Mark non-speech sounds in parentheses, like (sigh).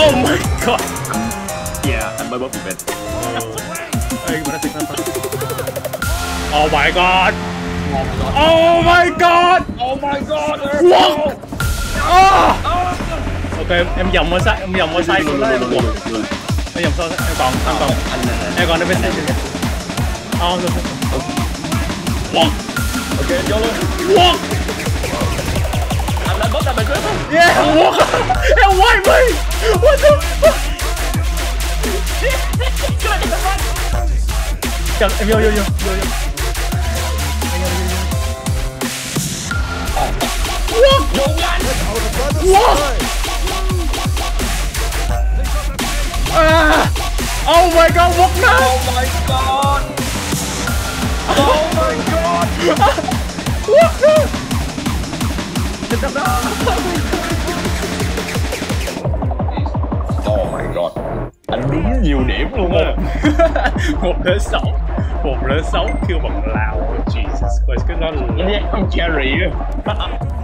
Oh my god. Yeah, bên. Nó xịt nó Oh. My god. Oh my god. Oh my god. What? Oh. Ok em, vòng qua sai em vòng qua sai của nó em. Quật em vòng sau em còn em còn. Này. em còn defensive Oh rồi What? Ok, vô luôn. What? Anh bóp ra bên trước. Yeah what? (laughs) Em why me What the fuck Chật em vô vô vô vô vô Vô. What? Ah! Oh my god, what now? Oh my god. Oh my god. What now? Nhiều điểm luôn á. một đến (laughs) sáu một đến sáu kêu bằng lào Jesus Christ cái đó là không carry á. (laughs)